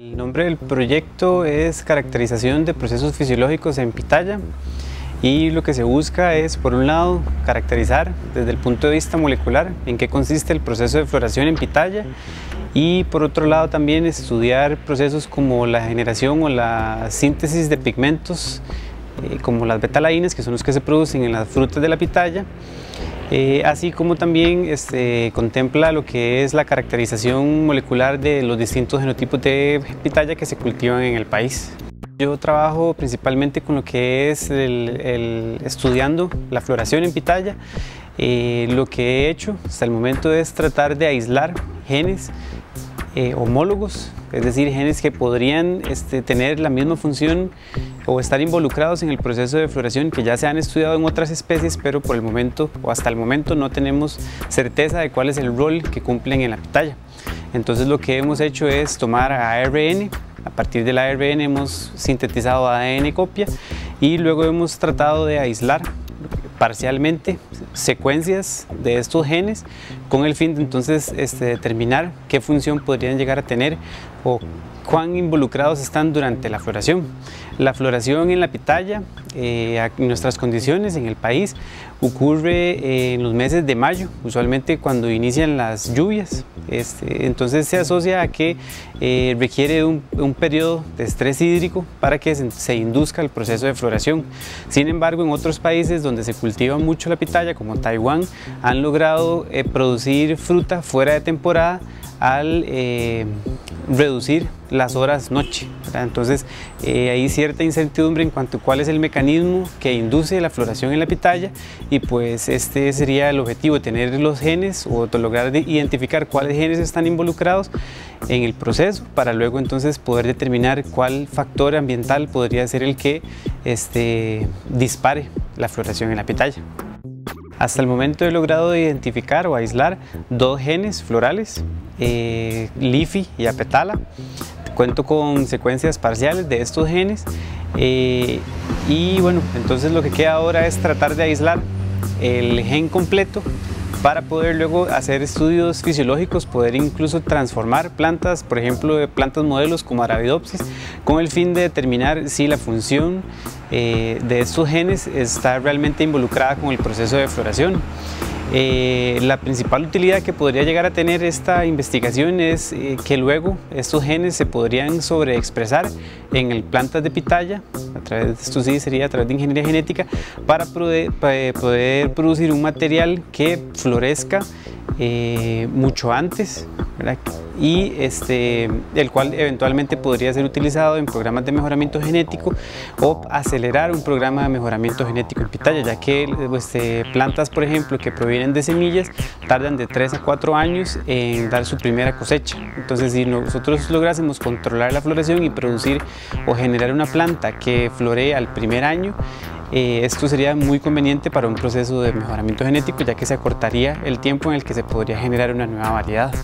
nombre del proyecto es caracterización de procesos fisiológicos en pitaya y lo que se busca es, por un lado, caracterizar desde el punto de vista molecular en qué consiste el proceso de floración en pitaya y por otro lado también estudiar procesos como la generación o la síntesis de pigmentos eh, como las betalainas que son los que se producen en las frutas de la pitaya eh, así como también este, contempla lo que es la caracterización molecular de los distintos genotipos de pitaya que se cultivan en el país. Yo trabajo principalmente con lo que es el, estudiando la floración en pitaya. Eh, lo que he hecho hasta el momento es tratar de aislar genes eh, homólogos, es decir, genes que podrían este, tener la misma función o estar involucrados en el proceso de floración que ya se han estudiado en otras especies, pero por el momento o hasta el momento no tenemos certeza de cuál es el rol que cumplen en la pitaya. Entonces lo que hemos hecho es tomar ARN, a partir del ARN hemos sintetizado ADN copia y luego hemos tratado de aislar parcialmente secuencias de estos genes con el fin de entonces este, determinar qué función podrían llegar a tener o cuán involucrados están durante la floración. La floración en la pitaya, eh, nuestras condiciones en el país, ocurre en los meses de mayo, usualmente cuando inician las lluvias. Este, entonces se asocia a que eh, requiere un, un, periodo de estrés hídrico para que se, induzca el proceso de floración. Sin embargo, en otros países donde se cultiva mucho la pitaya, como Taiwán, han logrado eh, producir fruta fuera de temporada al eh, reducir las horas noche. Entonces eh, hay cierta incertidumbre en cuanto a cuál es el mecanismo que induce la floración en la pitaya y pues este sería el objetivo, tener los genes o lograr identificar cuáles genes están involucrados en el proceso para luego entonces poder determinar cuál factor ambiental podría ser el que este, dispare la floración en la pitaya. Hasta el momento he logrado identificar o aislar dos genes florales, eh, LIFI y apetala. Cuento con secuencias parciales de estos genes eh, y bueno, entonces lo que queda ahora es tratar de aislar el gen completo para poder luego hacer estudios fisiológicos, poder incluso transformar plantas, por ejemplo, plantas modelos como Arabidopsis, con el fin de determinar si la función eh, de estos genes está realmente involucrada con el proceso de floración. Eh, la principal utilidad que podría llegar a tener esta investigación es eh, que luego estos genes se podrían sobreexpresar en plantas de pitaya, a través de esto sí sería a través de ingeniería genética, para poder, poder producir un material que florezca mucho antes, y este, el cual eventualmente podría ser utilizado en programas de mejoramiento genético o acelerar un programa de mejoramiento genético en pitaya, ya que este, plantas, por ejemplo, que provienen de semillas tardan de 3 a 4 años en dar su primera cosecha. Entonces, si nosotros lográsemos controlar la floración y producir o generar una planta que floree al primer año, eh, esto sería muy conveniente para un proceso de mejoramiento genético ya que se acortaría el tiempo en el que se podría generar una nueva variedad.